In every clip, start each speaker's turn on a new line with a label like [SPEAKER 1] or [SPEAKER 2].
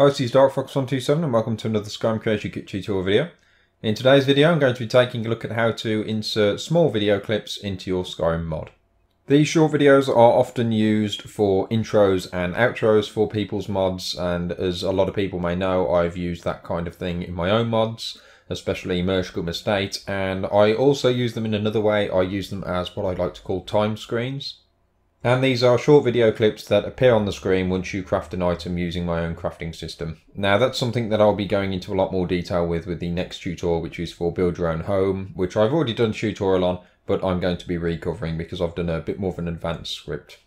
[SPEAKER 1] Hi, this is DarkFox127 and welcome to another Skyrim Creation Kit tutorial video. In today's video I'm going to be taking a look at how to insert small video clips into your Skyrim mod. These short videos are often used for intros and outros for people's mods and as a lot of people may know I've used that kind of thing in my own mods, especially Mershgum Estate and I also use them in another way, I use them as what I like to call time screens. And these are short video clips that appear on the screen once you craft an item using my own crafting system. Now that's something that I'll be going into a lot more detail with with the next tutorial which is for build your own home, which I've already done a tutorial on, but I'm going to be recovering because I've done a bit more of an advanced script.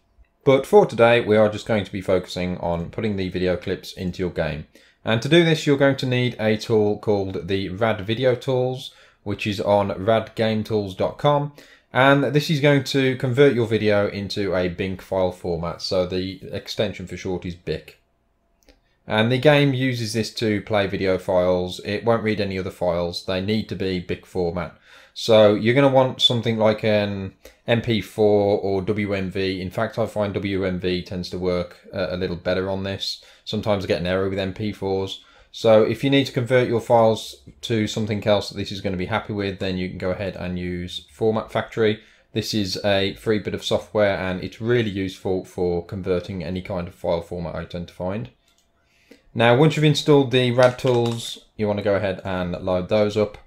[SPEAKER 1] But for today we are just going to be focusing on putting the video clips into your game. And to do this you're going to need a tool called the Rad Video Tools, which is on radgametools.com and this is going to convert your video into a Bink file format. So the extension for short is BIK. And the game uses this to play video files. It won't read any other files. They need to be BIK format. So you're going to want something like an MP4 or WMV. In fact, I find WMV tends to work uh, a little better on this. Sometimes I get an error with MP4s. So if you need to convert your files to something else that this is going to be happy with, then you can go ahead and use Format Factory. This is a free bit of software and it's really useful for converting any kind of file format I tend to find. Now, once you've installed the RAD tools, you want to go ahead and load those up.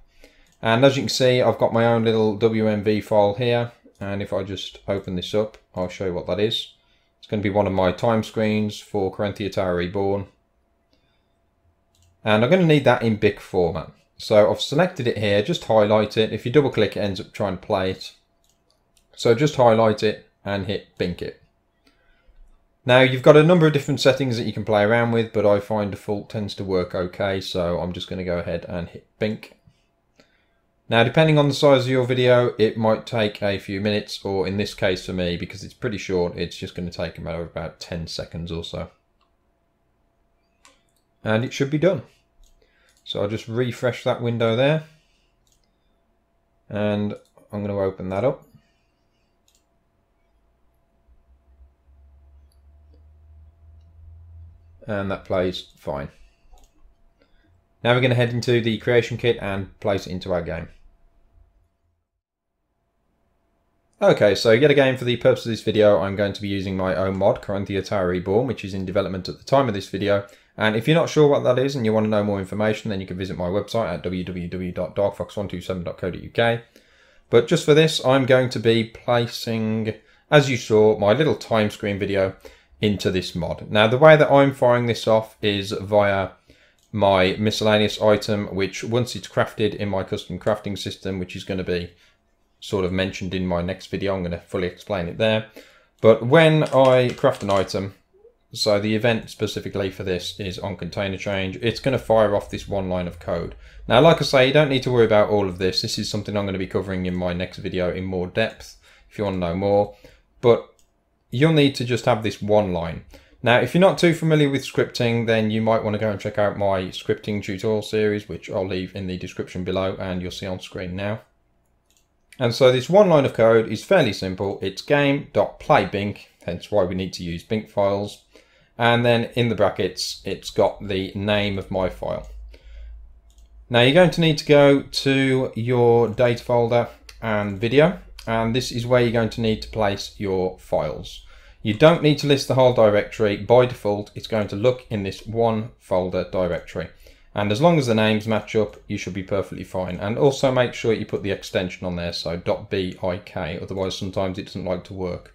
[SPEAKER 1] And as you can see, I've got my own little WMV file here. And if I just open this up, I'll show you what that is. It's going to be one of my time screens for Caranthir Tower Reborn. And I'm going to need that in BIK format. So I've selected it here, just highlight it. If you double click, it ends up trying to play it. So just highlight it and hit bink it. Now you've got a number of different settings that you can play around with, but I find default tends to work okay. So I'm just going to go ahead and hit bink. Now, depending on the size of your video, it might take a few minutes, or in this case for me, because it's pretty short, it's just going to take a matter of about 10 seconds or so. And it should be done. So I'll just refresh that window there. And I'm going to open that up. And that plays fine. Now we're going to head into the creation kit and place it into our game. Okay, so yet again for the purpose of this video I'm going to be using my own mod, Caranthir Tower Reborn, which is in development at the time of this video, and if you're not sure what that is and you want to know more information, then you can visit my website at www.darkfox127.co.uk. But just for this, I'm going to be placing, as you saw, my little time screen video into this mod. Now, the way that I'm firing this off is via my miscellaneous item, which once it's crafted in my custom crafting system, which is going to be sort of mentioned in my next video, I'm going to fully explain it there. But when I craft an item, so the event specifically for this is on container change. It's going to fire off this one line of code. Now, like I say, you don't need to worry about all of this. This is something I'm going to be covering in my next video in more depth if you want to know more. But you'll need to just have this one line. Now, if you're not too familiar with scripting, then you might want to go and check out my scripting tutorial series, which I'll leave in the description below and you'll see on screen now. And so this one line of code is fairly simple. It's Game.PlayBink, hence why we need to use bink files and then in the brackets it's got the name of my file. Now you're going to need to go to your data folder and video and this is where you're going to need to place your files. You don't need to list the whole directory. By default it's going to look in this one folder directory and as long as the names match up you should be perfectly fine and also make sure you put the extension on there so .bik otherwise sometimes it doesn't like to work.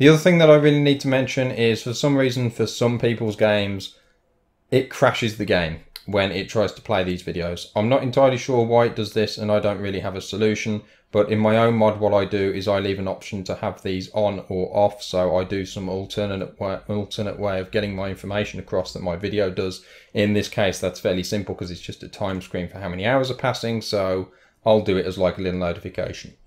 [SPEAKER 1] The other thing that I really need to mention is for some reason, for some people's games, it crashes the game when it tries to play these videos. I'm not entirely sure why it does this and I don't really have a solution, but in my own mod what I do is I leave an option to have these on or off, so I do some alternate way, alternate way of getting my information across that my video does. In this case that's fairly simple because it's just a time screen for how many hours are passing, so I'll do it as like a little notification.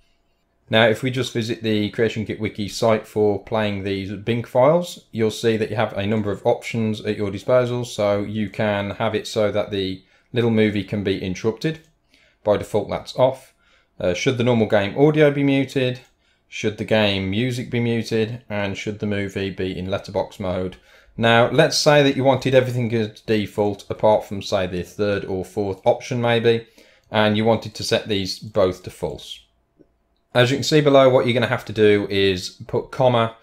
[SPEAKER 1] Now, if we just visit the Creation Kit Wiki site for playing these Bink files, you'll see that you have a number of options at your disposal. So you can have it so that the little movie can be interrupted. By default, that's off. Uh, should the normal game audio be muted? Should the game music be muted? And should the movie be in letterbox mode? Now, let's say that you wanted everything as default apart from, say, the third or fourth option maybe, and you wanted to set these both to false. As you can see below, what you're going to have to do is put comma,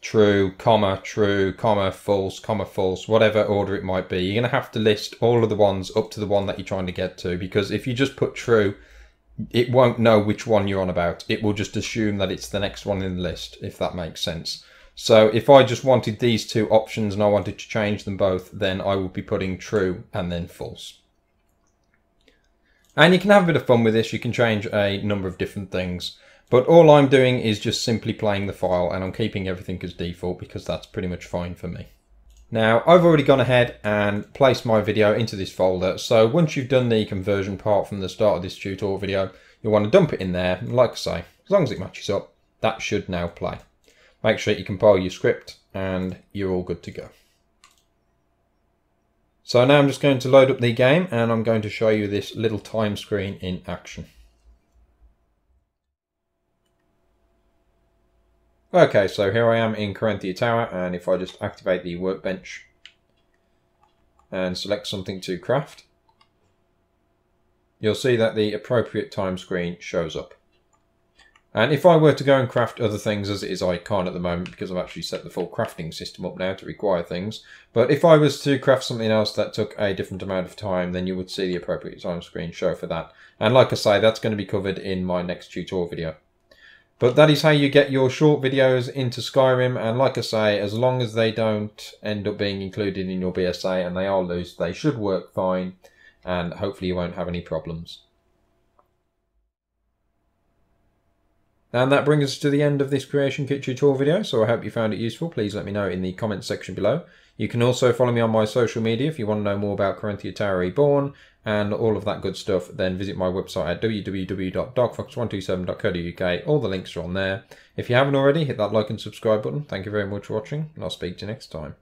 [SPEAKER 1] true, comma, true, comma, false, comma, false, whatever order it might be. You're going to have to list all of the ones up to the one that you're trying to get to because if you just put true, it won't know which one you're on about. It will just assume that it's the next one in the list, if that makes sense. So if I just wanted these two options and I wanted to change them both, then I would be putting true and then false. And you can have a bit of fun with this. You can change a number of different things. But all I'm doing is just simply playing the file and I'm keeping everything as default because that's pretty much fine for me. Now I've already gone ahead and placed my video into this folder. So once you've done the conversion part from the start of this tutorial video, you'll want to dump it in there. like I say, as long as it matches up, that should now play. Make sure you compile your script and you're all good to go. So now I'm just going to load up the game and I'm going to show you this little time screen in action. Okay, so here I am in Caranthir Tower and if I just activate the workbench and select something to craft, you'll see that the appropriate time screen shows up. And if I were to go and craft other things as it is I can't at the moment because I've actually set the full crafting system up now to require things. But if I was to craft something else that took a different amount of time then you would see the appropriate time screen show for that. And like I say that's going to be covered in my next tutorial video. But that is how you get your short videos into Skyrim and like I say as long as they don't end up being included in your BSA and they are loose they should work fine and hopefully you won't have any problems. And that brings us to the end of this Creation Kit tutorial video, so I hope you found it useful. Please let me know in the comments section below. You can also follow me on my social media if you want to know more about Caranthir Tower Reborn and all of that good stuff. Then visit my website at www.darkfox127.co.uk. All the links are on there. If you haven't already, hit that like and subscribe button. Thank you very much for watching, and I'll speak to you next time.